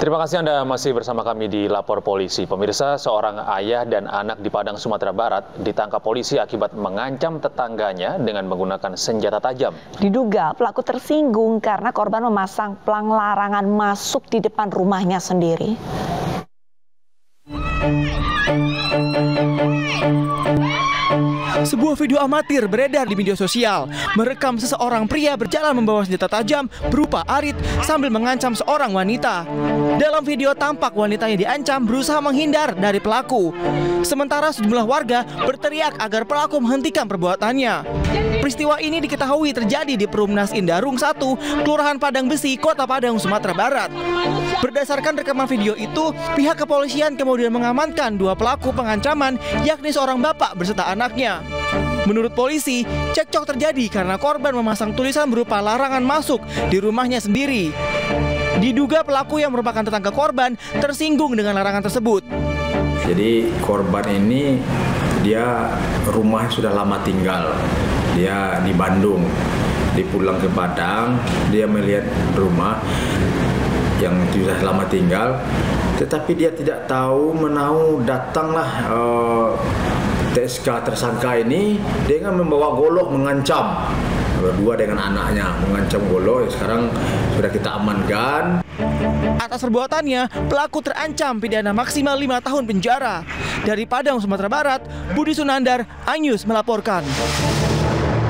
Terima kasih Anda masih bersama kami di Lapor Polisi. Pemirsa, seorang ayah dan anak di Padang, Sumatera Barat ditangkap polisi akibat mengancam tetangganya dengan menggunakan senjata tajam. Diduga pelaku tersinggung karena korban memasang pelang larangan masuk di depan rumahnya sendiri. Sebuah video amatir beredar di media sosial merekam seseorang pria berjalan membawa senjata tajam berupa arit sambil mengancam seorang wanita. Dalam video tampak wanita yang diancam berusaha menghindar dari pelaku. Sementara sejumlah warga berteriak agar pelaku menghentikan perbuatannya. Peristiwa ini diketahui terjadi di Perumnas Indarung 1, Kelurahan Padang Besi, Kota Padang, Sumatera Barat. Berdasarkan rekaman video itu, pihak kepolisian kemudian mengamankan dua pelaku pengancaman, yakni seorang bapak beserta anaknya. Menurut polisi, cekcok terjadi karena korban memasang tulisan berupa larangan masuk di rumahnya sendiri. Diduga pelaku yang merupakan tetangga korban tersinggung dengan larangan tersebut. Jadi korban ini dia rumah sudah lama tinggal. Dia di Bandung. Dipulang ke Padang, dia melihat rumah yang sudah lama tinggal, tetapi dia tidak tahu menahu datanglah uh, TSK tersangka ini dengan membawa golok mengancam berdua dengan anaknya mengancam golok sekarang sudah kita amankan Atas perbuatannya, pelaku terancam pidana maksimal 5 tahun penjara. Dari Padang, Sumatera Barat, Budi Sunandar, Anyus melaporkan.